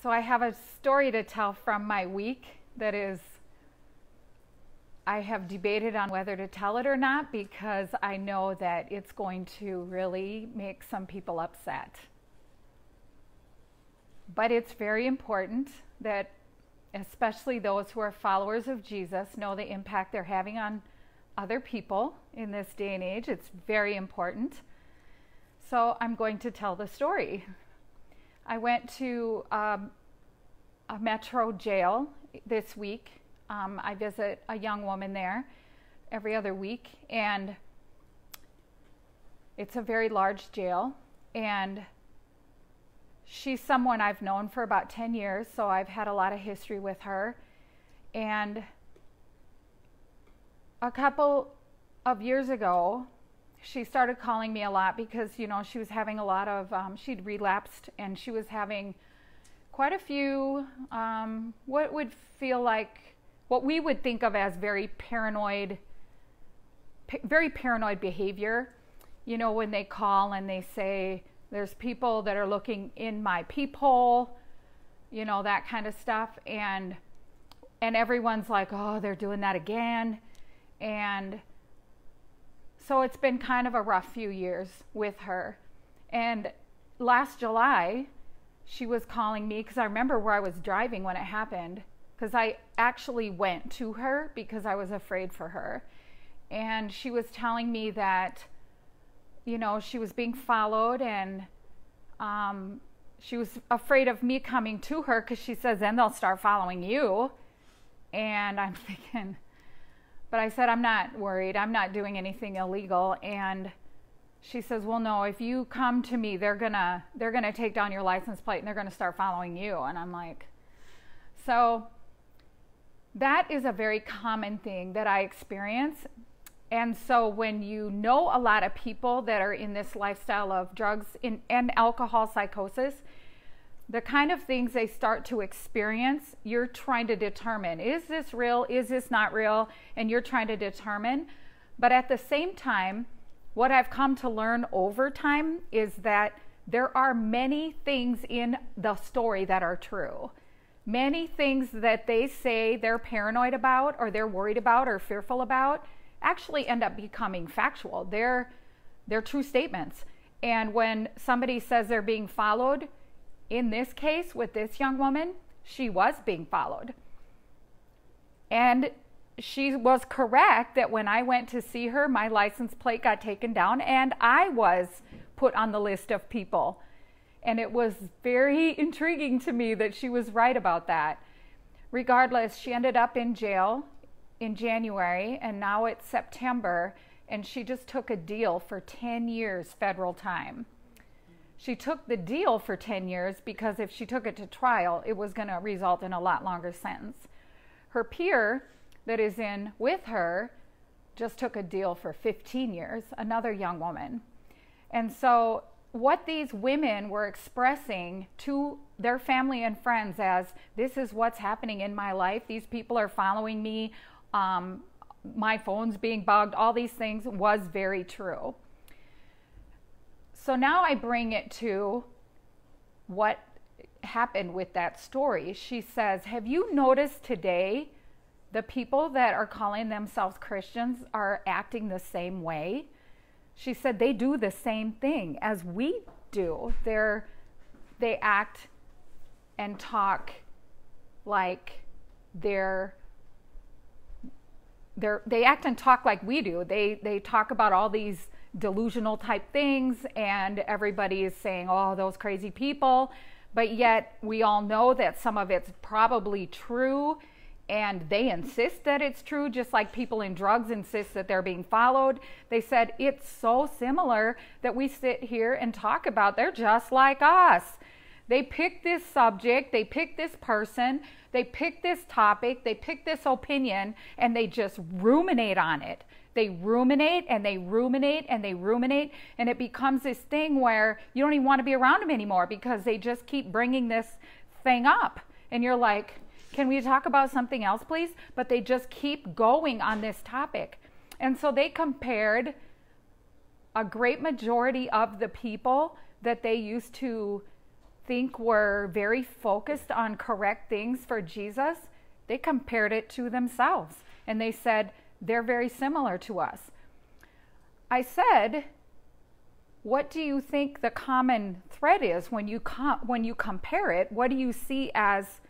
So I have a story to tell from my week that is, I have debated on whether to tell it or not because I know that it's going to really make some people upset. But it's very important that, especially those who are followers of Jesus, know the impact they're having on other people in this day and age. It's very important. So I'm going to tell the story. I went to um, a metro jail this week. Um, I visit a young woman there every other week, and it's a very large jail. And she's someone I've known for about 10 years, so I've had a lot of history with her. And a couple of years ago, she started calling me a lot because you know she was having a lot of um, she'd relapsed and she was having quite a few um, what would feel like what we would think of as very paranoid very paranoid behavior. You know when they call and they say there's people that are looking in my peephole you know that kind of stuff. And and everyone's like oh they're doing that again. And so it's been kind of a rough few years with her. And last July, she was calling me because I remember where I was driving when it happened because I actually went to her because I was afraid for her. And she was telling me that, you know, she was being followed and um, she was afraid of me coming to her because she says, then they'll start following you. And I'm thinking, but I said, I'm not worried. I'm not doing anything illegal. And she says, Well, no, if you come to me, they're gonna they're gonna take down your license plate and they're gonna start following you. And I'm like, so that is a very common thing that I experience. And so when you know a lot of people that are in this lifestyle of drugs in, and alcohol psychosis, the kind of things they start to experience, you're trying to determine is this real? Is this not real? And you're trying to determine. But at the same time, what I've come to learn over time is that there are many things in the story that are true. Many things that they say they're paranoid about or they're worried about or fearful about actually end up becoming factual. They're, they're true statements. And when somebody says they're being followed, in this case, with this young woman, she was being followed. And she was correct that when I went to see her, my license plate got taken down and I was put on the list of people. And it was very intriguing to me that she was right about that. Regardless, she ended up in jail in January and now it's September and she just took a deal for 10 years federal time. She took the deal for 10 years because if she took it to trial, it was going to result in a lot longer sentence. Her peer that is in with her just took a deal for 15 years, another young woman. And so, what these women were expressing to their family and friends as this is what's happening in my life, these people are following me, um, my phone's being bugged, all these things was very true. So now I bring it to what happened with that story. She says, Have you noticed today the people that are calling themselves Christians are acting the same way? She said they do the same thing as we do. They're, they act and talk like they're they're, they act and talk like we do. They, they talk about all these delusional type things, and everybody is saying, oh, those crazy people. But yet, we all know that some of it's probably true, and they insist that it's true, just like people in drugs insist that they're being followed. They said it's so similar that we sit here and talk about they're just like us. They pick this subject, they pick this person, they pick this topic, they pick this opinion, and they just ruminate on it. They ruminate and they ruminate and they ruminate, and it becomes this thing where you don't even want to be around them anymore because they just keep bringing this thing up. And you're like, can we talk about something else, please? But they just keep going on this topic. And so they compared a great majority of the people that they used to think were very focused on correct things for Jesus, they compared it to themselves and they said, they're very similar to us. I said, what do you think the common thread is when you com- when you compare it? What do you see as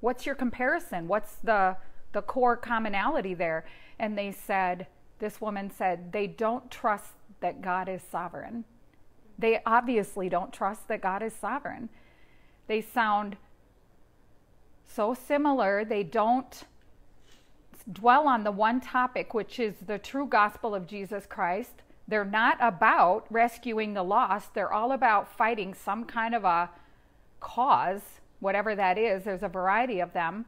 what's your comparison? What's the the core commonality there? And they said, this woman said, they don't trust that God is sovereign. They obviously don't trust that God is sovereign. They sound so similar. They don't dwell on the one topic, which is the true gospel of Jesus Christ. They're not about rescuing the lost. They're all about fighting some kind of a cause, whatever that is. There's a variety of them.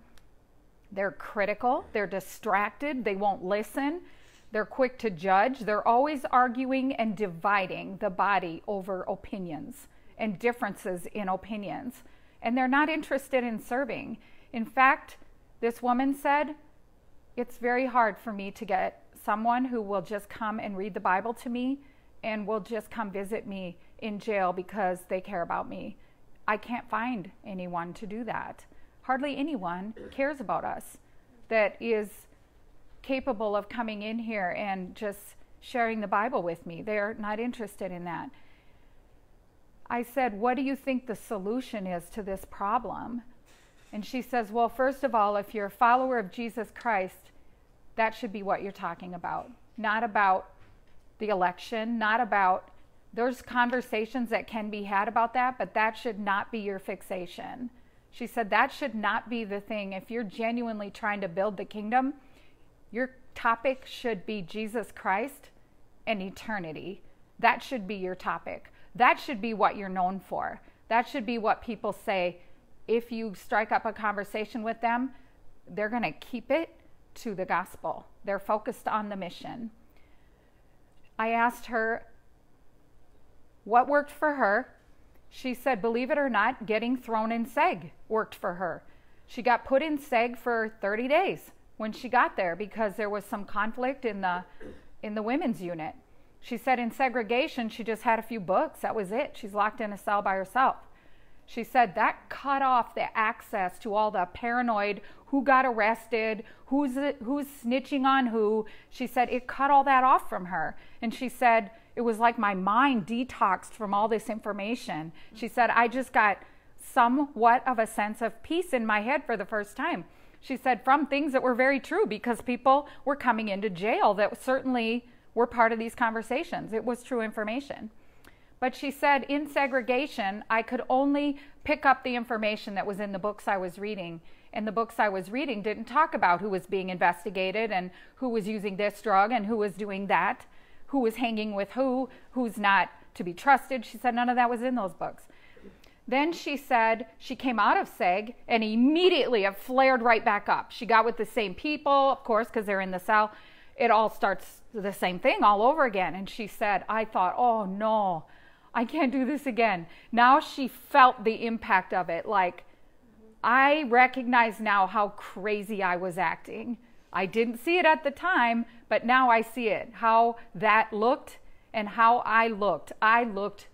They're critical, they're distracted, they won't listen, they're quick to judge. They're always arguing and dividing the body over opinions and differences in opinions. And they're not interested in serving. In fact, this woman said, It's very hard for me to get someone who will just come and read the Bible to me and will just come visit me in jail because they care about me. I can't find anyone to do that. Hardly anyone cares about us that is capable of coming in here and just sharing the Bible with me. They're not interested in that. I said, What do you think the solution is to this problem? And she says, Well, first of all, if you're a follower of Jesus Christ, that should be what you're talking about. Not about the election, not about, there's conversations that can be had about that, but that should not be your fixation. She said, That should not be the thing. If you're genuinely trying to build the kingdom, your topic should be Jesus Christ and eternity. That should be your topic. That should be what you're known for. That should be what people say. If you strike up a conversation with them, they're going to keep it to the gospel. They're focused on the mission. I asked her what worked for her. She said, believe it or not, getting thrown in SEG worked for her. She got put in SEG for 30 days when she got there because there was some conflict in the in the women's unit. She said in segregation she just had a few books, that was it. She's locked in a cell by herself. She said that cut off the access to all the paranoid who got arrested, who's who's snitching on who. She said it cut all that off from her. And she said it was like my mind detoxed from all this information. She said I just got somewhat of a sense of peace in my head for the first time. She said from things that were very true because people were coming into jail that certainly were part of these conversations. It was true information. But she said in segregation, I could only pick up the information that was in the books I was reading. And the books I was reading didn't talk about who was being investigated and who was using this drug and who was doing that, who was hanging with who, who's not to be trusted. She said none of that was in those books. Then she said she came out of SEG and immediately it flared right back up. She got with the same people, of course, because they're in the cell. It all starts the same thing all over again. And she said, I thought, oh no, I can't do this again. Now she felt the impact of it. Like, I recognize now how crazy I was acting. I didn't see it at the time, but now I see it. How that looked and how I looked. I looked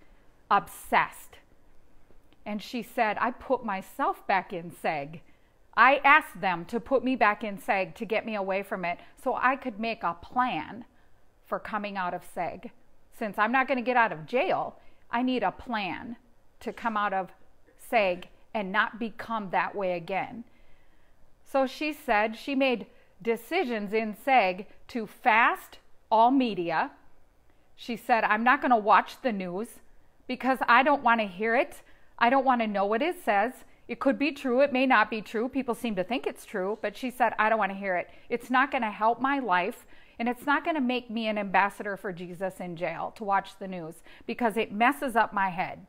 obsessed. And she said, I put myself back in SEG. I asked them to put me back in SEG to get me away from it so I could make a plan for coming out of SEG. Since I'm not going to get out of jail, I need a plan to come out of SEG and not become that way again. So she said she made decisions in SEG to fast all media. She said, I'm not going to watch the news because I don't want to hear it. I don't want to know what it says. It could be true, it may not be true. People seem to think it's true, but she said, I don't want to hear it. It's not going to help my life, and it's not going to make me an ambassador for Jesus in jail to watch the news because it messes up my head.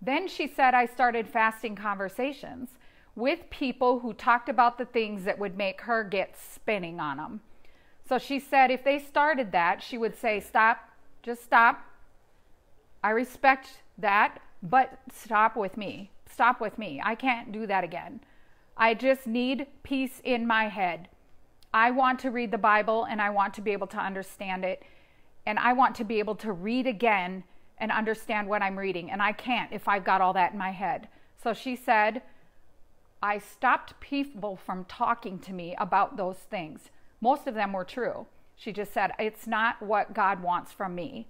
Then she said, I started fasting conversations with people who talked about the things that would make her get spinning on them. So she said, if they started that, she would say, Stop, just stop. I respect that. But stop with me. Stop with me. I can't do that again. I just need peace in my head. I want to read the Bible and I want to be able to understand it. And I want to be able to read again and understand what I'm reading. And I can't if I've got all that in my head. So she said, I stopped people from talking to me about those things. Most of them were true. She just said, It's not what God wants from me.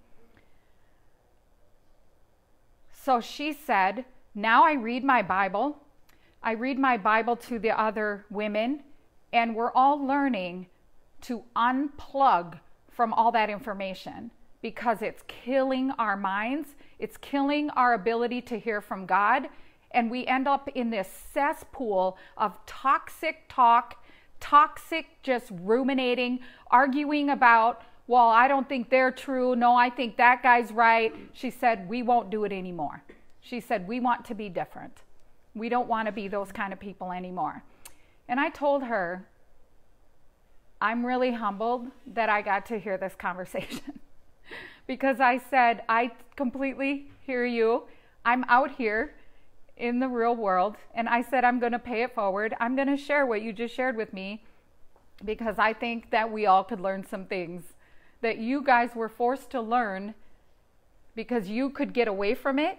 So she said, Now I read my Bible. I read my Bible to the other women, and we're all learning to unplug from all that information because it's killing our minds, it's killing our ability to hear from God, and we end up in this cesspool of toxic talk, toxic just ruminating, arguing about, well, I don't think they're true. No, I think that guy's right. She said, we won't do it anymore. She said, we want to be different. We don't want to be those kind of people anymore. And I told her, I'm really humbled that I got to hear this conversation because I said, I completely hear you. I'm out here in the real world, and I said, I'm going to pay it forward. I'm going to share what you just shared with me because I think that we all could learn some things that you guys were forced to learn because you could get away from it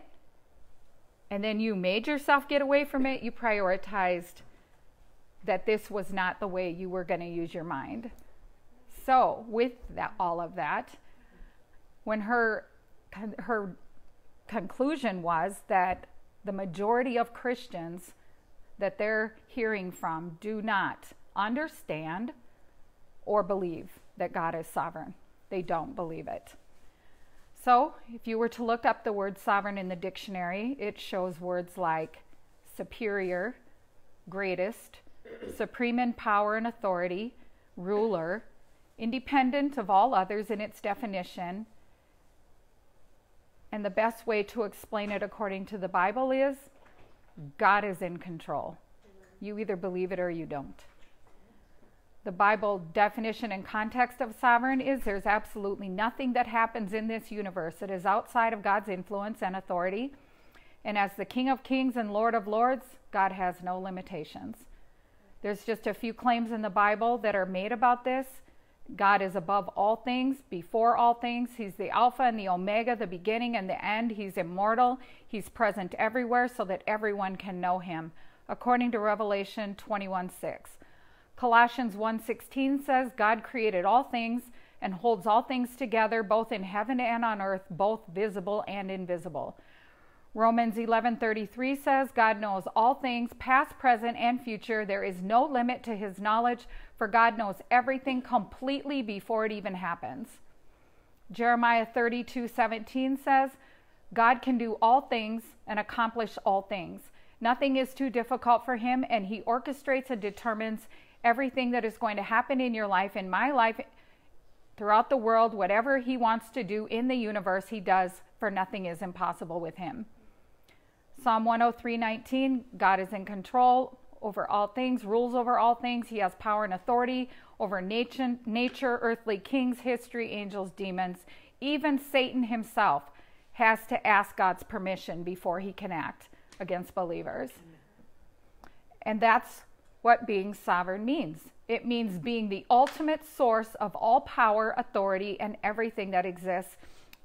and then you made yourself get away from it. You prioritized that this was not the way you were going to use your mind. So, with that, all of that, when her her conclusion was that the majority of Christians that they're hearing from do not understand or believe that God is sovereign. They don't believe it. So, if you were to look up the word sovereign in the dictionary, it shows words like superior, greatest, supreme in power and authority, ruler, independent of all others in its definition. And the best way to explain it according to the Bible is God is in control. You either believe it or you don't. The Bible definition and context of sovereign is there's absolutely nothing that happens in this universe that is outside of God's influence and authority. And as the King of Kings and Lord of Lords, God has no limitations. There's just a few claims in the Bible that are made about this. God is above all things, before all things. He's the Alpha and the Omega, the beginning and the end. He's immortal. He's present everywhere so that everyone can know him, according to Revelation 21 6. Colossians 1:16 says God created all things and holds all things together both in heaven and on earth, both visible and invisible. Romans 11:33 says God knows all things past, present and future. There is no limit to his knowledge, for God knows everything completely before it even happens. Jeremiah 32:17 says God can do all things and accomplish all things. Nothing is too difficult for him and he orchestrates and determines everything that is going to happen in your life in my life throughout the world whatever he wants to do in the universe he does for nothing is impossible with him. Psalm 103:19, God is in control over all things, rules over all things. He has power and authority over nature, nature, earthly kings, history, angels, demons. Even Satan himself has to ask God's permission before he can act against believers. And that's what being sovereign means. It means being the ultimate source of all power, authority, and everything that exists.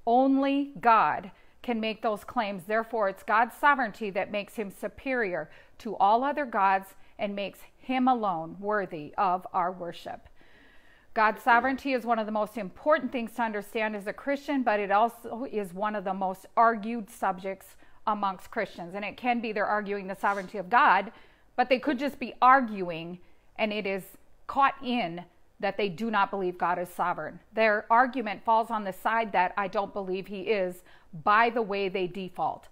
Only God can make those claims. Therefore, it's God's sovereignty that makes him superior to all other gods and makes him alone worthy of our worship. God's sovereignty is one of the most important things to understand as a Christian, but it also is one of the most argued subjects amongst Christians. And it can be they're arguing the sovereignty of God, but they could just be arguing, and it is caught in that they do not believe God is sovereign. Their argument falls on the side that I don't believe He is by the way they default.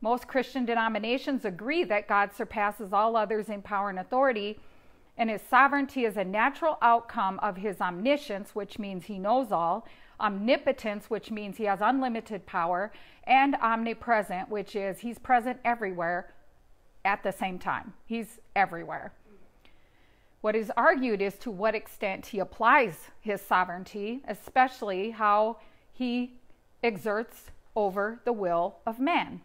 Most Christian denominations agree that God surpasses all others in power and authority, and His sovereignty is a natural outcome of His omniscience, which means He knows all, omnipotence, which means He has unlimited power, and omnipresent, which is He's present everywhere at the same time. He's everywhere. What is argued is to what extent he applies his sovereignty, especially how he exerts over the will of man.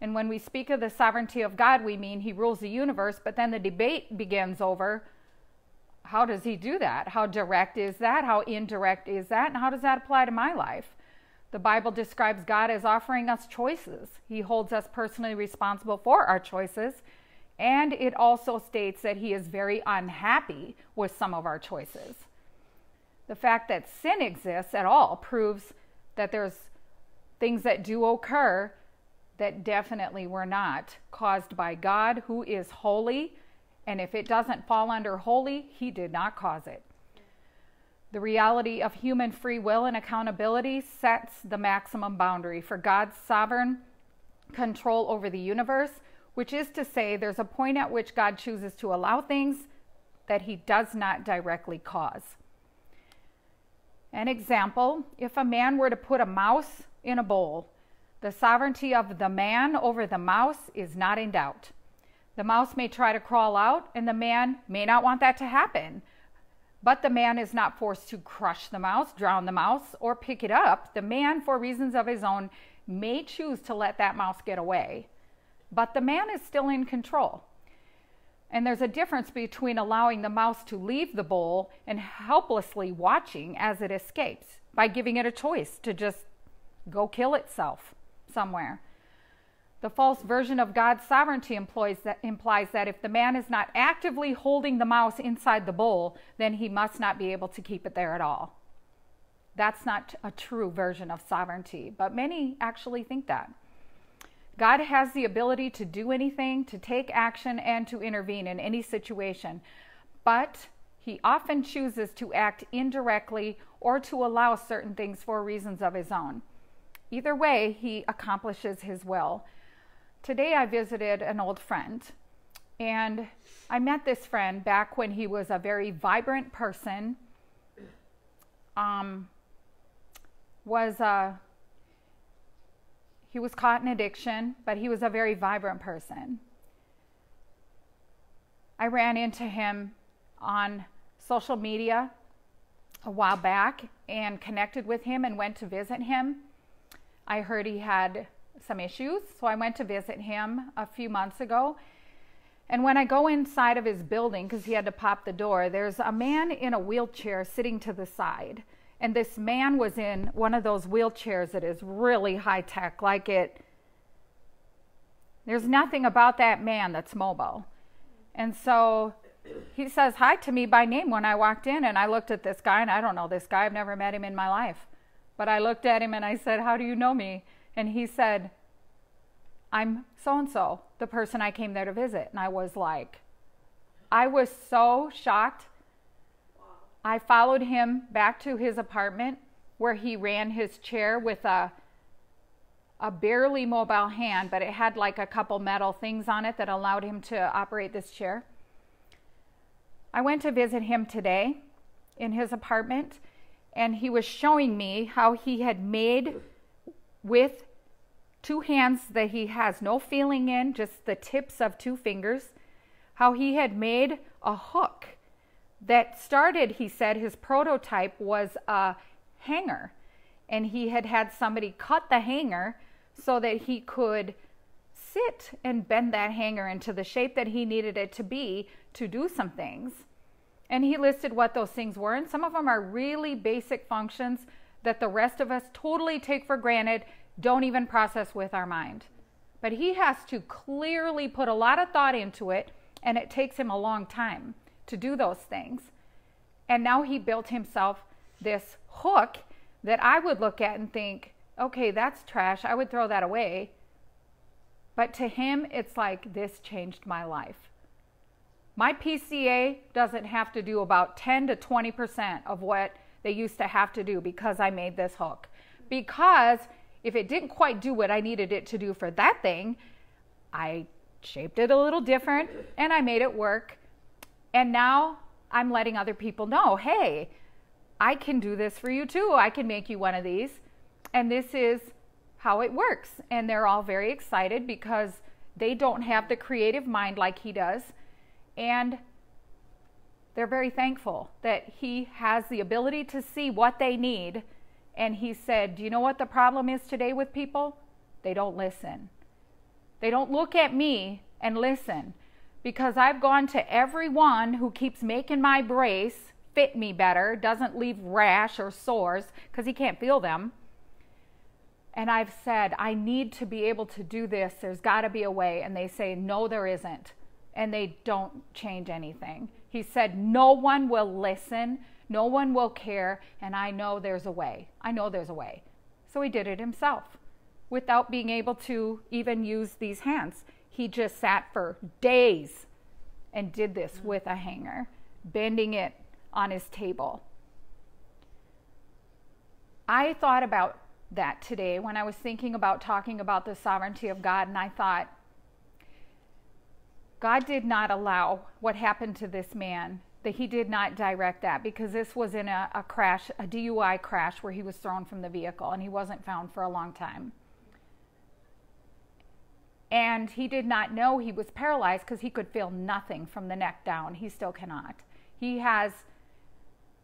And when we speak of the sovereignty of God, we mean he rules the universe, but then the debate begins over how does he do that? How direct is that? How indirect is that? And how does that apply to my life? The Bible describes God as offering us choices. He holds us personally responsible for our choices. And it also states that He is very unhappy with some of our choices. The fact that sin exists at all proves that there's things that do occur that definitely were not caused by God, who is holy. And if it doesn't fall under holy, He did not cause it. The reality of human free will and accountability sets the maximum boundary for God's sovereign control over the universe, which is to say, there's a point at which God chooses to allow things that He does not directly cause. An example if a man were to put a mouse in a bowl, the sovereignty of the man over the mouse is not in doubt. The mouse may try to crawl out, and the man may not want that to happen. But the man is not forced to crush the mouse, drown the mouse, or pick it up. The man, for reasons of his own, may choose to let that mouse get away. But the man is still in control. And there's a difference between allowing the mouse to leave the bowl and helplessly watching as it escapes by giving it a choice to just go kill itself somewhere. The false version of God's sovereignty that, implies that if the man is not actively holding the mouse inside the bowl, then he must not be able to keep it there at all. That's not a true version of sovereignty, but many actually think that. God has the ability to do anything, to take action, and to intervene in any situation, but he often chooses to act indirectly or to allow certain things for reasons of his own. Either way, he accomplishes his will. Today I visited an old friend and I met this friend back when he was a very vibrant person. Um, was a he was caught in addiction, but he was a very vibrant person. I ran into him on social media a while back and connected with him and went to visit him. I heard he had some issues, so I went to visit him a few months ago. And when I go inside of his building, because he had to pop the door, there's a man in a wheelchair sitting to the side. And this man was in one of those wheelchairs that is really high tech, like it. There's nothing about that man that's mobile. And so he says hi to me by name when I walked in, and I looked at this guy, and I don't know this guy, I've never met him in my life. But I looked at him and I said, How do you know me? And he said, I'm so and so, the person I came there to visit. And I was like, I was so shocked. I followed him back to his apartment where he ran his chair with a a barely mobile hand, but it had like a couple metal things on it that allowed him to operate this chair. I went to visit him today in his apartment and he was showing me how he had made with two hands that he has no feeling in, just the tips of two fingers, how he had made a hook that started, he said, his prototype was a hanger. And he had had somebody cut the hanger so that he could sit and bend that hanger into the shape that he needed it to be to do some things. And he listed what those things were. And some of them are really basic functions that the rest of us totally take for granted, don't even process with our mind. But he has to clearly put a lot of thought into it, and it takes him a long time to do those things. And now he built himself this hook that I would look at and think, okay, that's trash. I would throw that away. But to him, it's like, this changed my life. My PCA doesn't have to do about 10 to 20% of what they used to have to do because I made this hook. Because if it didn't quite do what I needed it to do for that thing, I shaped it a little different and I made it work. And now I'm letting other people know hey, I can do this for you too. I can make you one of these. And this is how it works. And they're all very excited because they don't have the creative mind like he does. And they're very thankful that he has the ability to see what they need. And he said, Do you know what the problem is today with people? They don't listen. They don't look at me and listen because I've gone to everyone who keeps making my brace fit me better, doesn't leave rash or sores because he can't feel them. And I've said, I need to be able to do this. There's got to be a way. And they say, No, there isn't. And they don't change anything. He said, No one will listen. No one will care. And I know there's a way. I know there's a way. So he did it himself without being able to even use these hands. He just sat for days and did this mm. with a hanger, bending it on his table. I thought about that today when I was thinking about talking about the sovereignty of God, and I thought, God did not allow what happened to this man, that he did not direct that because this was in a, a crash, a DUI crash where he was thrown from the vehicle and he wasn't found for a long time. And he did not know he was paralyzed because he could feel nothing from the neck down. He still cannot. He has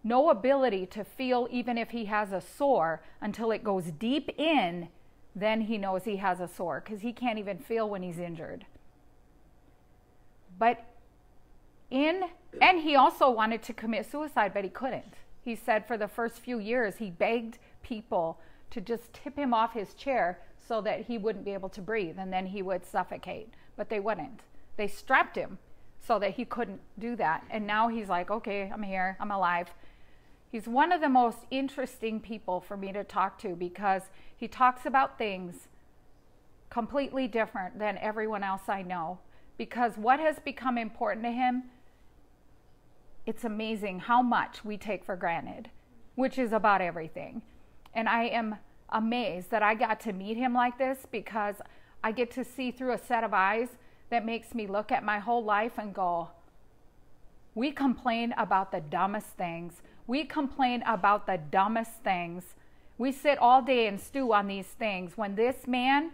no ability to feel even if he has a sore until it goes deep in, then he knows he has a sore because he can't even feel when he's injured. But in, and he also wanted to commit suicide, but he couldn't. He said for the first few years, he begged people to just tip him off his chair so that he wouldn't be able to breathe and then he would suffocate. But they wouldn't. They strapped him so that he couldn't do that. And now he's like, okay, I'm here, I'm alive. He's one of the most interesting people for me to talk to because he talks about things completely different than everyone else I know. Because what has become important to him, it's amazing how much we take for granted, which is about everything. And I am amazed that I got to meet him like this because I get to see through a set of eyes that makes me look at my whole life and go, we complain about the dumbest things. We complain about the dumbest things. We sit all day and stew on these things when this man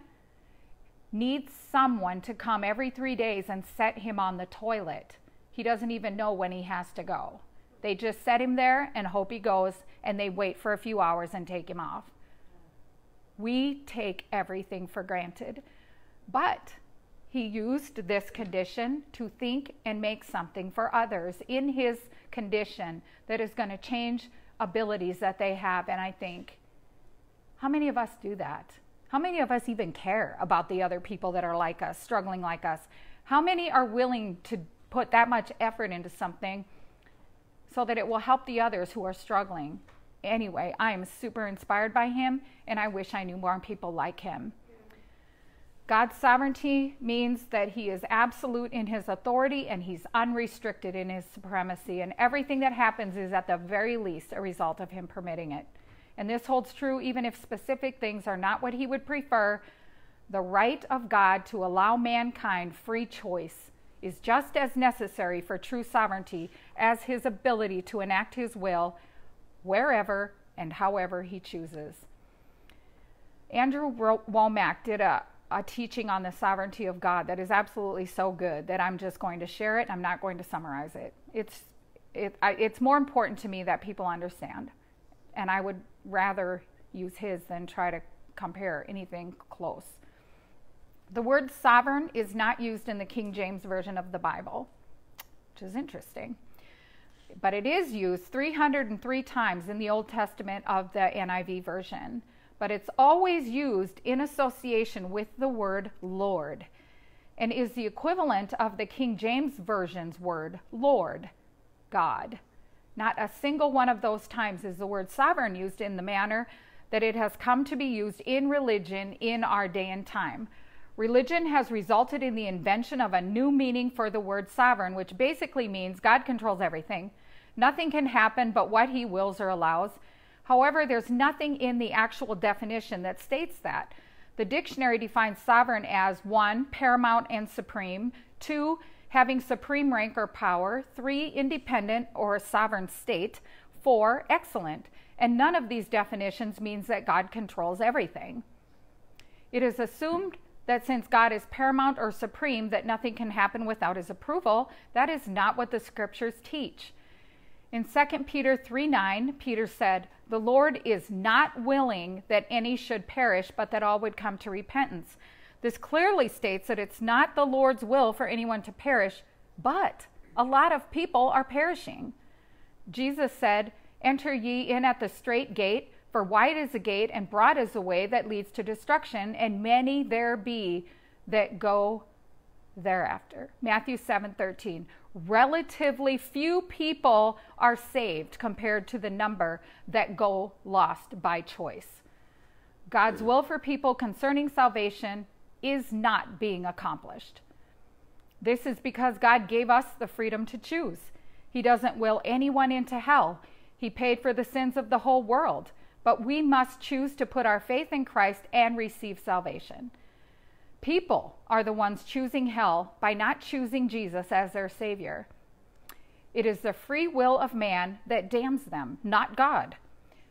needs someone to come every three days and set him on the toilet. He doesn't even know when he has to go. They just set him there and hope he goes, and they wait for a few hours and take him off. We take everything for granted. But he used this condition to think and make something for others in his condition that is going to change abilities that they have. And I think, how many of us do that? How many of us even care about the other people that are like us, struggling like us? How many are willing to put that much effort into something so that it will help the others who are struggling? Anyway, I am super inspired by him, and I wish I knew more people like him. God's sovereignty means that he is absolute in his authority and he's unrestricted in his supremacy. And everything that happens is at the very least a result of him permitting it. And this holds true even if specific things are not what he would prefer. The right of God to allow mankind free choice is just as necessary for true sovereignty as his ability to enact his will wherever and however he chooses. Andrew Wommack did a a teaching on the sovereignty of God that is absolutely so good that I'm just going to share it. I'm not going to summarize it. It's it, I, it's more important to me that people understand, and I would rather use his than try to compare anything close. The word sovereign is not used in the King James Version of the Bible, which is interesting. But it is used 303 times in the Old Testament of the NIV version but it's always used in association with the word Lord and is the equivalent of the King James Version's word Lord, God. Not a single one of those times is the word sovereign used in the manner that it has come to be used in religion in our day and time. Religion has resulted in the invention of a new meaning for the word sovereign, which basically means God controls everything. Nothing can happen but what he wills or allows. However, there's nothing in the actual definition that states that. The dictionary defines sovereign as one, paramount and supreme, two, having supreme rank or power, three, independent or sovereign state, four, excellent. And none of these definitions means that God controls everything. It is assumed that since God is paramount or supreme, that nothing can happen without his approval. That is not what the scriptures teach. In 2 Peter 3 9, Peter said, The Lord is not willing that any should perish, but that all would come to repentance. This clearly states that it's not the Lord's will for anyone to perish, but a lot of people are perishing. Jesus said, Enter ye in at the strait gate, For wide is the gate and broad is the way that leads to destruction, and many there be that go thereafter. Matthew 7:13. Relatively few people are saved compared to the number that go lost by choice. God's will for people concerning salvation is not being accomplished. This is because God gave us the freedom to choose. He doesn't will anyone into hell. He paid for the sins of the whole world, but we must choose to put our faith in Christ and receive salvation. People are the ones choosing hell by not choosing Jesus as their Savior. It is the free will of man that damns them, not God.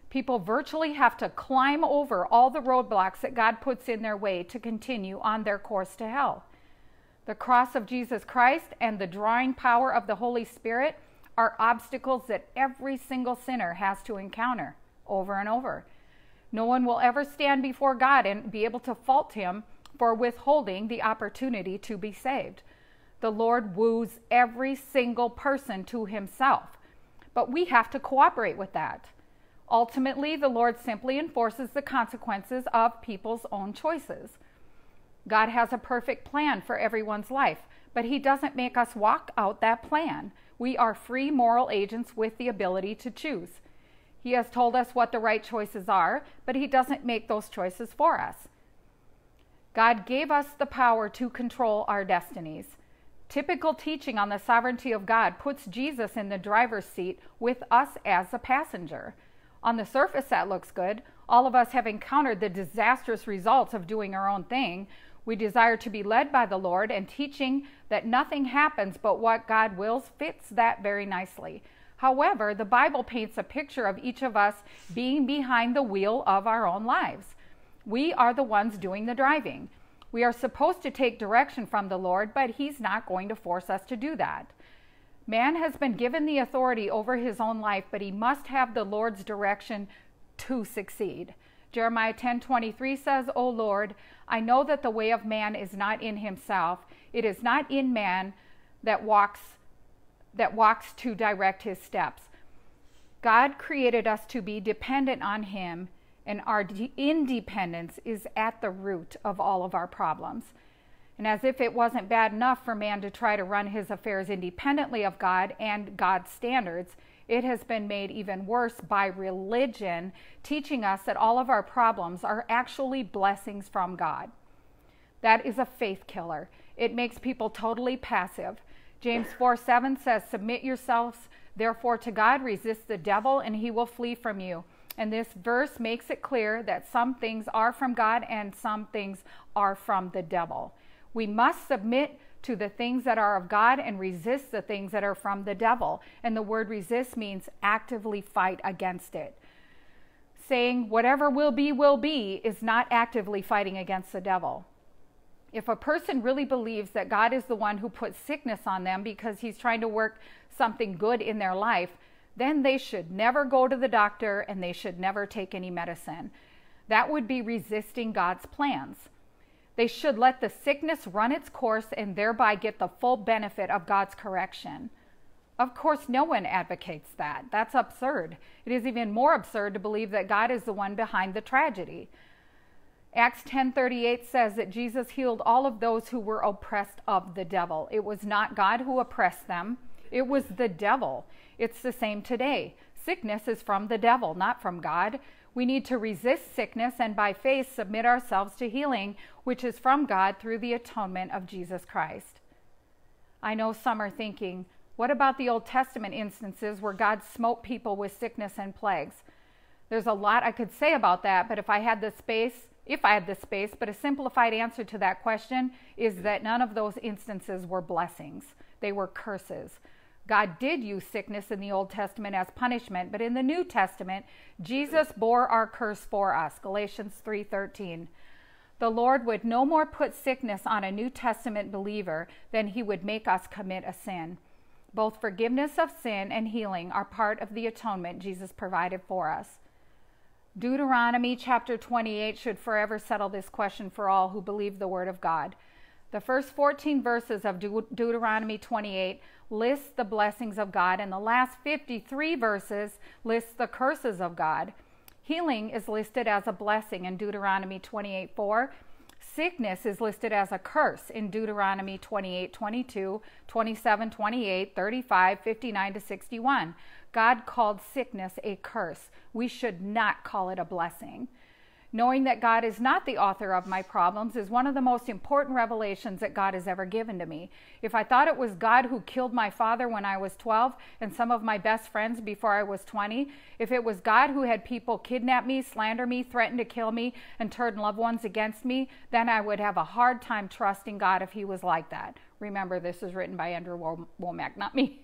People virtually have to climb over all the roadblocks that God puts in their way to continue on their course to hell. The cross of Jesus Christ and the drawing power of the Holy Spirit are obstacles that every single sinner has to encounter over and over. No one will ever stand before God and be able to fault him for withholding the opportunity to be saved. The Lord woos every single person to himself, but we have to cooperate with that. Ultimately, the Lord simply enforces the consequences of people's own choices. God has a perfect plan for everyone's life, but He doesn't make us walk out that plan. We are free moral agents with the ability to choose. He has told us what the right choices are, but He doesn't make those choices for us. God gave us the power to control our destinies. Typical teaching on the sovereignty of God puts Jesus in the driver's seat with us as a passenger. On the surface, that looks good. All of us have encountered the disastrous results of doing our own thing. We desire to be led by the Lord, and teaching that nothing happens but what God wills fits that very nicely. However, the Bible paints a picture of each of us being behind the wheel of our own lives. We are the ones doing the driving. We are supposed to take direction from the Lord, but He's not going to force us to do that. Man has been given the authority over his own life, but he must have the Lord's direction to succeed. Jeremiah 10:23 says, "O Lord, I know that the way of man is not in himself. It is not in man that walks that walks to direct his steps. God created us to be dependent on him and our de- independence is at the root of all of our problems. And as if it wasn't bad enough for man to try to run his affairs independently of God and God's standards, it has been made even worse by religion, teaching us that all of our problems are actually blessings from God. That is a faith killer. It makes people totally passive. James 4 7 says, Submit yourselves therefore to God, resist the devil, and he will flee from you. And this verse makes it clear that some things are from God and some things are from the devil. We must submit to the things that are of God and resist the things that are from the devil. And the word resist means actively fight against it. Saying whatever will be, will be is not actively fighting against the devil. If a person really believes that God is the one who puts sickness on them because he's trying to work something good in their life, then they should never go to the doctor and they should never take any medicine. That would be resisting God's plans. They should let the sickness run its course and thereby get the full benefit of God's correction. Of course, no one advocates that. That's absurd. It is even more absurd to believe that God is the one behind the tragedy. Acts 10:38 says that Jesus healed all of those who were oppressed of the devil. It was not God who oppressed them, it was the devil. It's the same today. Sickness is from the devil, not from God. We need to resist sickness and by faith submit ourselves to healing, which is from God through the atonement of Jesus Christ. I know some are thinking, what about the Old Testament instances where God smote people with sickness and plagues? There's a lot I could say about that, but if I had the space, if I had the space, but a simplified answer to that question is that none of those instances were blessings, they were curses. God did use sickness in the Old Testament as punishment, but in the New Testament, Jesus bore our curse for us. Galatians 3:13. The Lord would no more put sickness on a New Testament believer than he would make us commit a sin. Both forgiveness of sin and healing are part of the atonement Jesus provided for us. Deuteronomy chapter 28 should forever settle this question for all who believe the word of God. The first 14 verses of De- Deuteronomy 28 list the blessings of God, and the last 53 verses list the curses of God. Healing is listed as a blessing in Deuteronomy 28 4. Sickness is listed as a curse in Deuteronomy 28 22, 27 28, 35, 59 to 61. God called sickness a curse. We should not call it a blessing. Knowing that God is not the author of my problems is one of the most important revelations that God has ever given to me. If I thought it was God who killed my father when I was 12 and some of my best friends before I was 20, if it was God who had people kidnap me, slander me, threaten to kill me, and turn loved ones against me, then I would have a hard time trusting God if he was like that. Remember, this is written by Andrew Wommack, not me.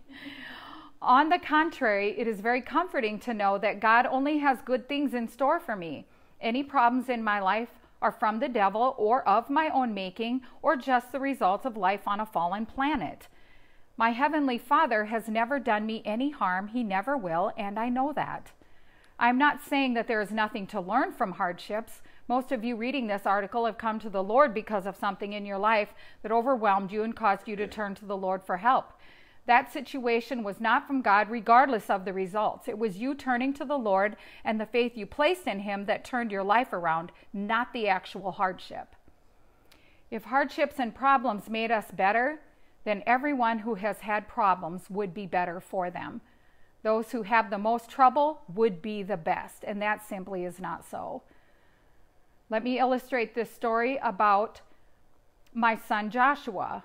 On the contrary, it is very comforting to know that God only has good things in store for me. Any problems in my life are from the devil or of my own making or just the results of life on a fallen planet. My Heavenly Father has never done me any harm, He never will, and I know that. I'm not saying that there is nothing to learn from hardships. Most of you reading this article have come to the Lord because of something in your life that overwhelmed you and caused you to turn to the Lord for help. That situation was not from God, regardless of the results. It was you turning to the Lord and the faith you placed in Him that turned your life around, not the actual hardship. If hardships and problems made us better, then everyone who has had problems would be better for them. Those who have the most trouble would be the best, and that simply is not so. Let me illustrate this story about my son Joshua,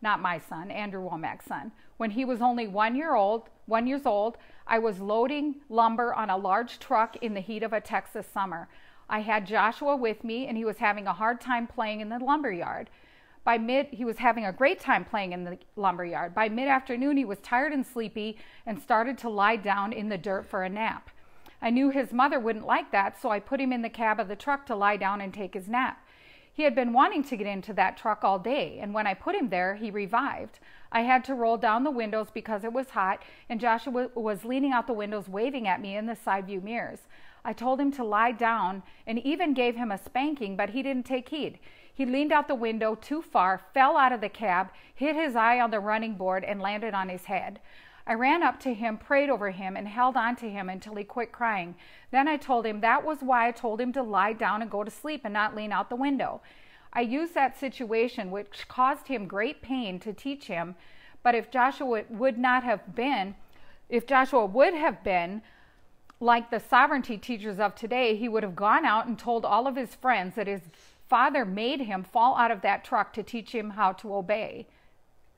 not my son, Andrew Wommack's son. When he was only one year old, one years old, I was loading lumber on a large truck in the heat of a Texas summer. I had Joshua with me, and he was having a hard time playing in the lumber yard. By mid, he was having a great time playing in the lumber yard. By mid afternoon, he was tired and sleepy and started to lie down in the dirt for a nap. I knew his mother wouldn't like that, so I put him in the cab of the truck to lie down and take his nap. He had been wanting to get into that truck all day, and when I put him there, he revived. I had to roll down the windows because it was hot, and Joshua was leaning out the windows waving at me in the side view mirrors. I told him to lie down and even gave him a spanking, but he didn't take heed. He leaned out the window too far, fell out of the cab, hit his eye on the running board, and landed on his head. I ran up to him, prayed over him, and held on to him until he quit crying. Then I told him that was why I told him to lie down and go to sleep and not lean out the window. I used that situation, which caused him great pain, to teach him. But if Joshua would not have been, if Joshua would have been like the sovereignty teachers of today, he would have gone out and told all of his friends that his father made him fall out of that truck to teach him how to obey.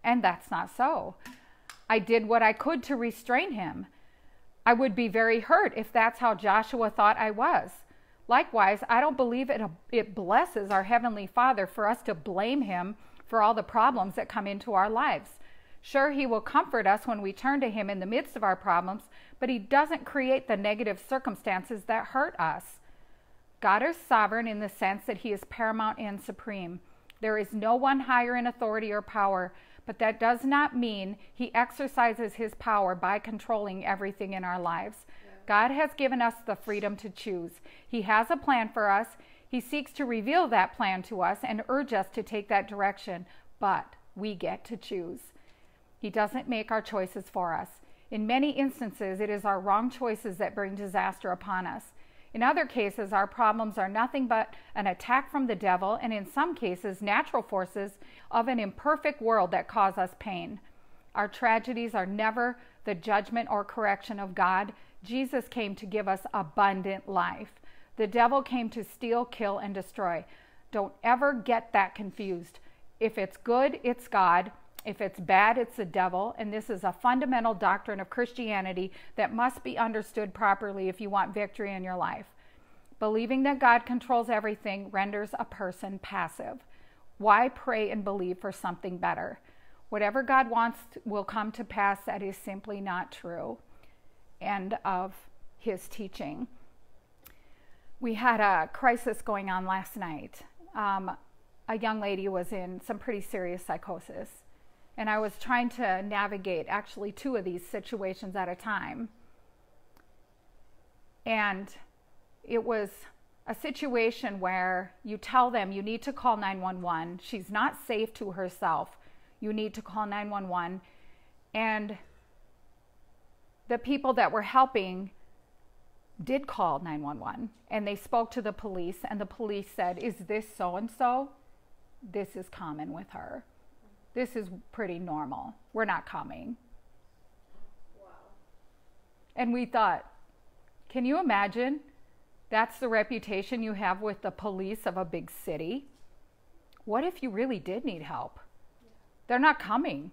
And that's not so. I did what I could to restrain him. I would be very hurt if that's how Joshua thought I was. Likewise, I don't believe it, it blesses our Heavenly Father for us to blame Him for all the problems that come into our lives. Sure, He will comfort us when we turn to Him in the midst of our problems, but He doesn't create the negative circumstances that hurt us. God is sovereign in the sense that He is paramount and supreme. There is no one higher in authority or power but that does not mean he exercises his power by controlling everything in our lives. Yeah. God has given us the freedom to choose. He has a plan for us. He seeks to reveal that plan to us and urge us to take that direction, but we get to choose. He doesn't make our choices for us. In many instances, it is our wrong choices that bring disaster upon us. In other cases, our problems are nothing but an attack from the devil, and in some cases, natural forces of an imperfect world that cause us pain. Our tragedies are never the judgment or correction of God. Jesus came to give us abundant life. The devil came to steal, kill, and destroy. Don't ever get that confused. If it's good, it's God. If it's bad, it's the devil. And this is a fundamental doctrine of Christianity that must be understood properly if you want victory in your life. Believing that God controls everything renders a person passive. Why pray and believe for something better? Whatever God wants will come to pass, that is simply not true. End of his teaching. We had a crisis going on last night. Um, a young lady was in some pretty serious psychosis and I was trying to navigate actually two of these situations at a time. And it was a situation where you tell them you need to call 911. She's not safe to herself. You need to call 911. And the people that were helping did call 911 and they spoke to the police, and the police said, Is this so and so? This is common with her. This is pretty normal. We're not coming. Wow. And we thought, Can you imagine? That's the reputation you have with the police of a big city. What if you really did need help? They're not coming.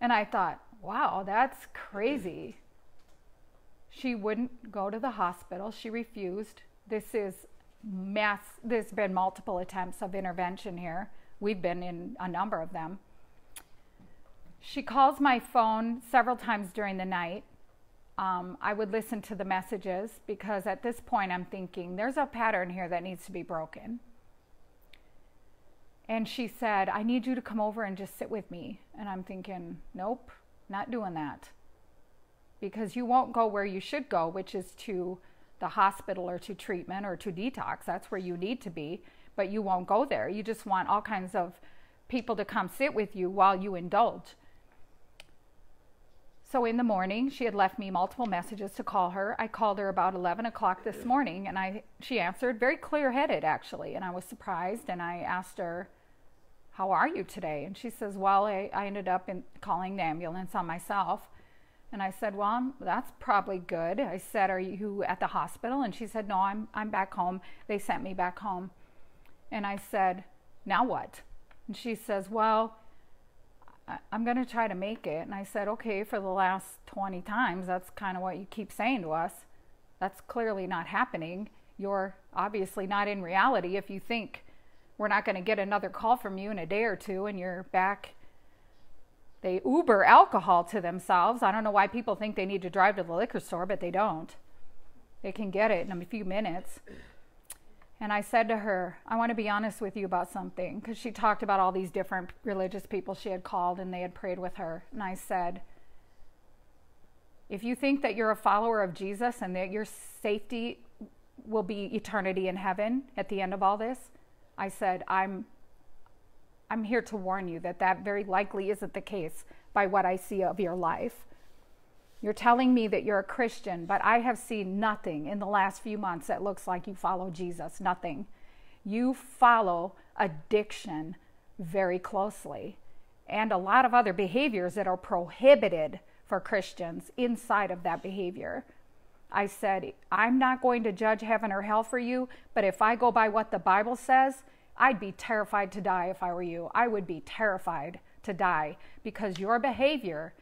And I thought, wow, that's crazy. She wouldn't go to the hospital. She refused. This is mass, there's been multiple attempts of intervention here. We've been in a number of them. She calls my phone several times during the night. Um, I would listen to the messages because at this point I'm thinking there's a pattern here that needs to be broken. And she said, I need you to come over and just sit with me. And I'm thinking, nope, not doing that. Because you won't go where you should go, which is to the hospital or to treatment or to detox. That's where you need to be, but you won't go there. You just want all kinds of people to come sit with you while you indulge. So in the morning, she had left me multiple messages to call her. I called her about 11 o'clock this morning, and I she answered very clear-headed actually, and I was surprised. And I asked her, how are you today? And she says, Well, I, I ended up in calling the ambulance on myself. And I said, Well, that's probably good. I said, Are you at the hospital? And she said, No, I'm, I'm back home. They sent me back home. And I said, Now what? And she says, Well, I'm going to try to make it. And I said, Okay, for the last 20 times, that's kind of what you keep saying to us. That's clearly not happening. You're obviously not in reality if you think we're not going to get another call from you in a day or two and you're back. They Uber alcohol to themselves. I don't know why people think they need to drive to the liquor store, but they don't. They can get it in a few minutes. And I said to her, I want to be honest with you about something because she talked about all these different religious people she had called and they had prayed with her. And I said, if you think that you're a follower of Jesus and that your safety will be eternity in heaven at the end of all this, I said, I'm, I'm here to warn you that that very likely isn't the case by what I see of your life. You're telling me that you're a Christian, but I have seen nothing in the last few months that looks like you follow Jesus. Nothing. You follow addiction very closely and a lot of other behaviors that are prohibited for Christians inside of that behavior. I said, I'm not going to judge heaven or hell for you, but if I go by what the Bible says, I'd be terrified to die if I were you. I would be terrified to die because your behavior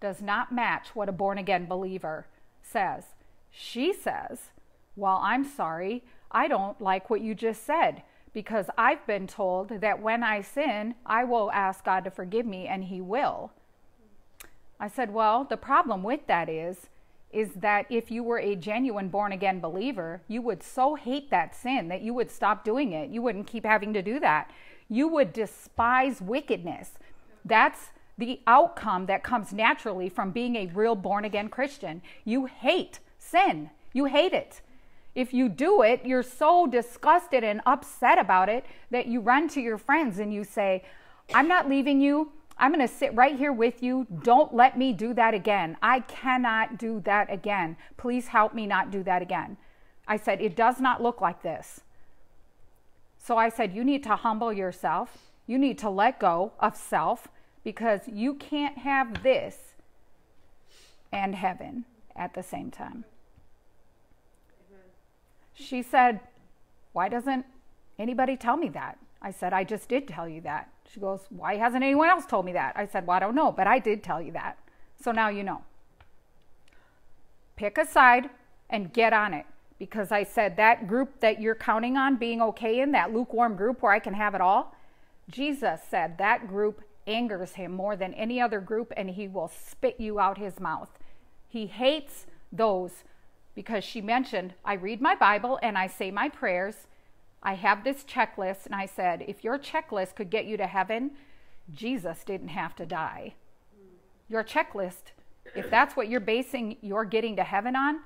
does not match what a born again believer says. She says, Well, I'm sorry, I don't like what you just said because I've been told that when I sin, I will ask God to forgive me and He will. I said, Well, the problem with that is is that if you were a genuine born again believer, you would so hate that sin that you would stop doing it. You wouldn't keep having to do that. You would despise wickedness. That's the outcome that comes naturally from being a real born again Christian. You hate sin, you hate it. If you do it, you're so disgusted and upset about it that you run to your friends and you say, I'm not leaving you. I'm going to sit right here with you. Don't let me do that again. I cannot do that again. Please help me not do that again. I said, It does not look like this. So I said, You need to humble yourself. You need to let go of self because you can't have this and heaven at the same time. She said, Why doesn't anybody tell me that? I said, I just did tell you that. She goes, Why hasn't anyone else told me that? I said, Well, I don't know, but I did tell you that. So now you know. Pick a side and get on it because I said that group that you're counting on being okay in, that lukewarm group where I can have it all, Jesus said that group angers him more than any other group and he will spit you out his mouth. He hates those because she mentioned, I read my Bible and I say my prayers I have this checklist, and I said, if your checklist could get you to heaven, Jesus didn't have to die. Your checklist, if that's what you're basing your getting to heaven on,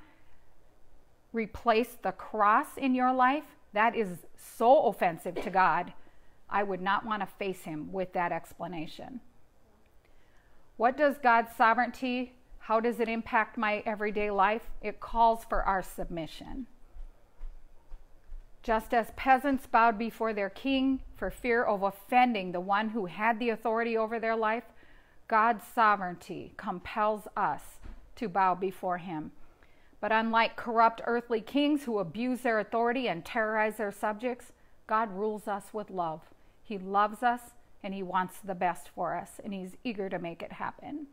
replace the cross in your life. That is so offensive to God. I would not want to face him with that explanation. What does God's sovereignty, How does it impact my everyday life? It calls for our submission. Just as peasants bowed before their king for fear of offending the one who had the authority over their life, God's sovereignty compels us to bow before him. But unlike corrupt earthly kings who abuse their authority and terrorize their subjects, God rules us with love. He loves us and He wants the best for us, and He's eager to make it happen.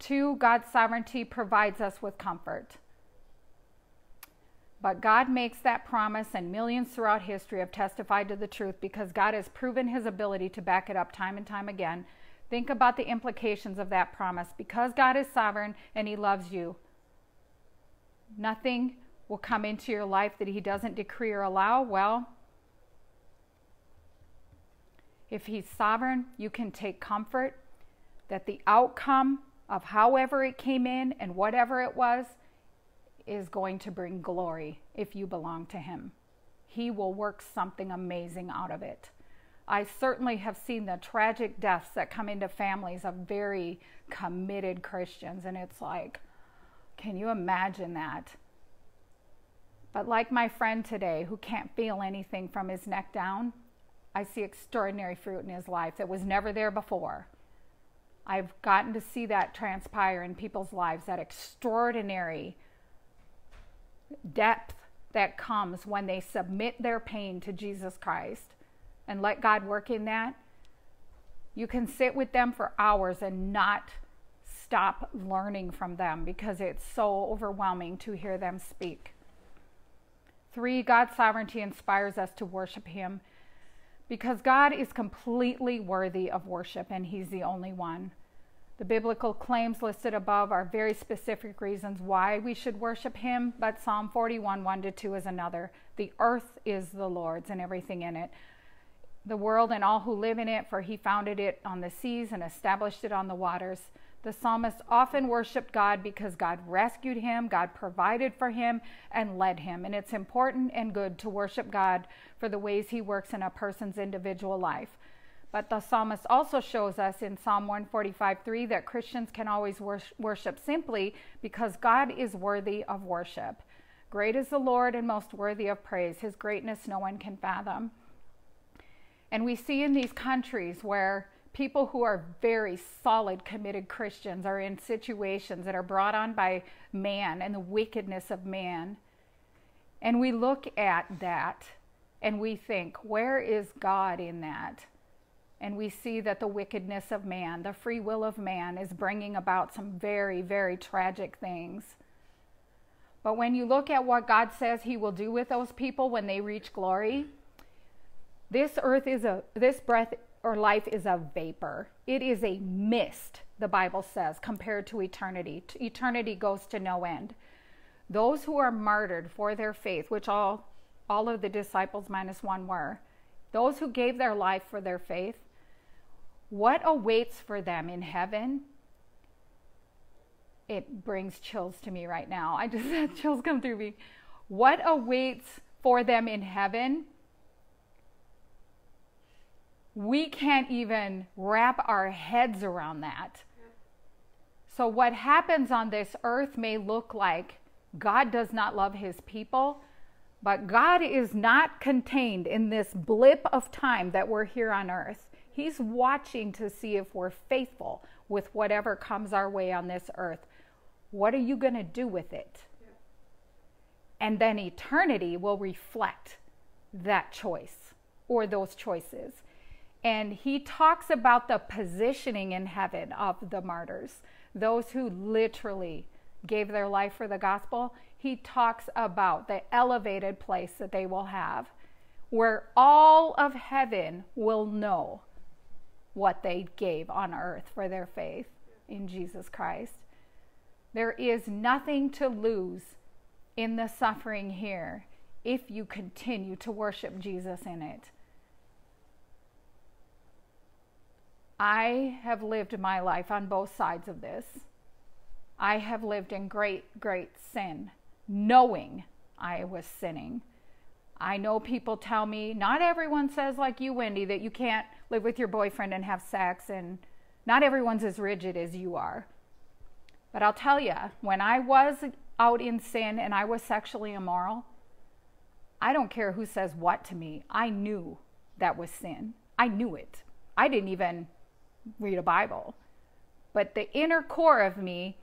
Two, God's sovereignty provides us with comfort. But God makes that promise, and millions throughout history have testified to the truth because God has proven His ability to back it up time and time again. Think about the implications of that promise. Because God is sovereign and He loves you, nothing will come into your life that He doesn't decree or allow. Well, if He's sovereign, you can take comfort that the outcome of however it came in and whatever it was is going to bring glory if you belong to Him. He will work something amazing out of it. I certainly have seen the tragic deaths that come into families of very committed Christians, and it's like, can you imagine that? But like my friend today who can't feel anything from his neck down, I see extraordinary fruit in his life that was never there before. I've gotten to see that transpire in people's lives, that extraordinary depth that comes when they submit their pain to Jesus Christ and let God work in that. You can sit with them for hours and not stop learning from them because it's so overwhelming to hear them speak. Three, God's sovereignty inspires us to worship Him because God is completely worthy of worship and He's the only one. The biblical claims listed above are very specific reasons why we should worship Him, but Psalm 41 1 to 2 is another. The earth is the Lord's and everything in it. The world and all who live in it, for He founded it on the seas and established it on the waters. The psalmist often worshiped God because God rescued him, God provided for him, and led him. And it's important and good to worship God for the ways he works in a person's individual life. But the psalmist also shows us in Psalm 145 3 that Christians can always worship simply because God is worthy of worship. Great is the Lord and most worthy of praise. His greatness no one can fathom. And we see in these countries where people who are very solid, committed Christians are in situations that are brought on by man and the wickedness of man. And we look at that and we think, where is God in that? And we see that the wickedness of man, the free will of man, is bringing about some very, very tragic things. But when you look at what God says He will do with those people when they reach glory, this earth is a, this breath or life is a vapor. It is a mist, the Bible says, compared to eternity. Eternity goes to no end. Those who are martyred for their faith, which all, all of the disciples minus one were, those who gave their life for their faith, what awaits for them in heaven? It brings chills to me right now. I just had chills come through me. What awaits for them in heaven we can't even wrap our heads around that. So, what happens on this earth may look like God does not love his people, but God is not contained in this blip of time that we're here on earth. He's watching to see if we're faithful with whatever comes our way on this earth. What are you going to do with it? And then eternity will reflect that choice or those choices. And he talks about the positioning in heaven of the martyrs, those who literally gave their life for the gospel. He talks about the elevated place that they will have, where all of heaven will know what they gave on earth for their faith in Jesus Christ. There is nothing to lose in the suffering here if you continue to worship Jesus in it. I have lived my life on both sides of this. I have lived in great, great sin, knowing I was sinning. I know people tell me, not everyone says like you, Wendy, that you can't live with your boyfriend and have sex, and not everyone's as rigid as you are. But I'll tell you, when I was out in sin and I was sexually immoral, I don't care who says what to me. I knew that was sin. I knew it. I didn't even read a Bible. But the inner core of me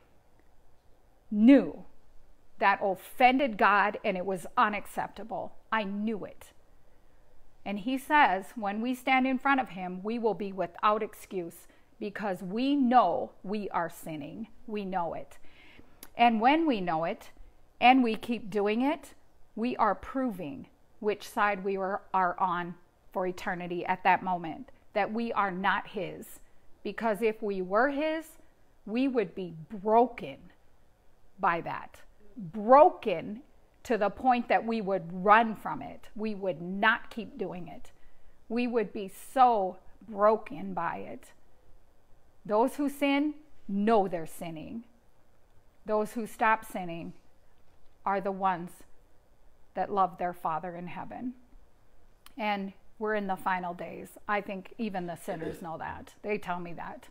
knew that offended God and it was unacceptable. I knew it. And he says, when we stand in front of him, we will be without excuse because we know we are sinning. We know it. And when we know it and we keep doing it, we are proving which side we are on for eternity at that moment, that we are not his. Because if we were his, we would be broken by that broken to the point that we would run from it. We would not keep doing it. We would be so broken by it. Those who sin know they're sinning. Those who stop sinning are the ones that love their Father in heaven. And we're in the final days. I think even the sinners know that. They tell me that.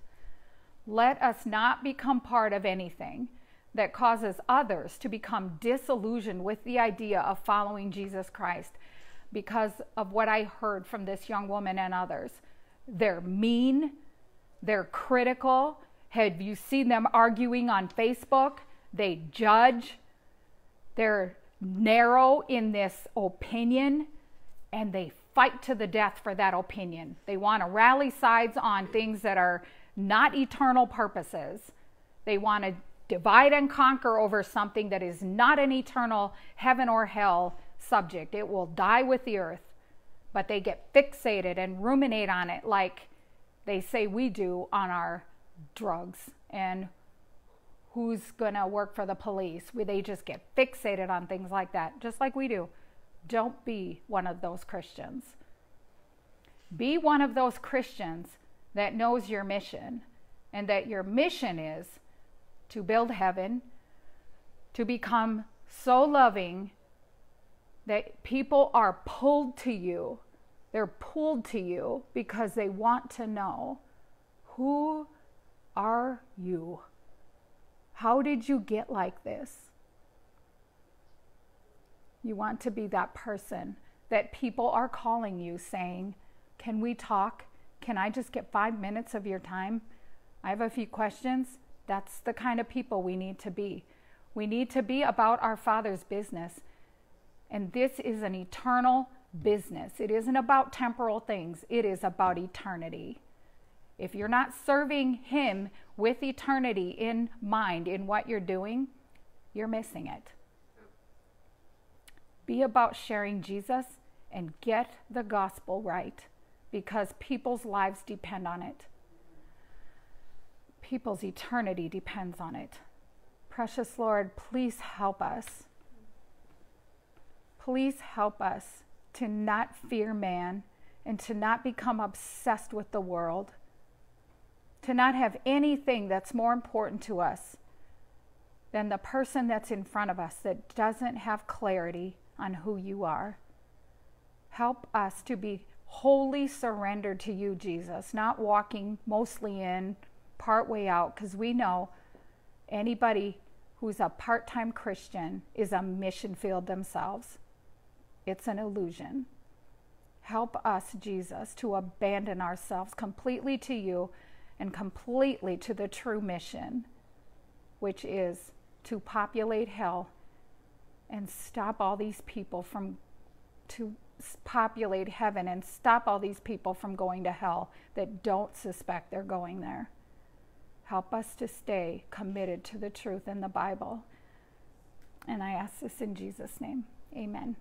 Let us not become part of anything that causes others to become disillusioned with the idea of following Jesus Christ because of what I heard from this young woman and others. They're mean, they're critical. Have you seen them arguing on Facebook? They judge, they're narrow in this opinion, and they fight to the death for that opinion. They want to rally sides on things that are not eternal purposes. They want to divide and conquer over something that is not an eternal heaven or hell subject. It will die with the earth. But they get fixated and ruminate on it like they say we do on our drugs and who's going to work for the police. They just get fixated on things like that, just like we do. Don't be one of those Christians. Be one of those Christians that knows your mission and that your mission is to build heaven, to become so loving that people are pulled to you. They're pulled to you because they want to know who are you? How did you get like this? You want to be that person that people are calling you saying, Can we talk? Can I just get five minutes of your time? I have a few questions. That's the kind of people we need to be. We need to be about our Father's business. And this is an eternal business. It isn't about temporal things, it is about eternity. If you're not serving Him with eternity in mind in what you're doing, you're missing it. Be about sharing Jesus and get the gospel right because people's lives depend on it people's eternity depends on it. Precious Lord, please help us. Please help us to not fear man and to not become obsessed with the world, to not have anything that's more important to us than the person that's in front of us that doesn't have clarity on who you are. Help us to be wholly surrendered to you, Jesus, not walking mostly in part way out because we know anybody who's a part time Christian is a mission field themselves. It's an illusion. Help us, Jesus, to abandon ourselves completely to you and completely to the true mission, which is to populate hell and stop all these people from to populate heaven and stop all these people from going to hell that don't suspect they're going there. Help us to stay committed to the truth in the Bible. And I ask this in Jesus' name. Amen.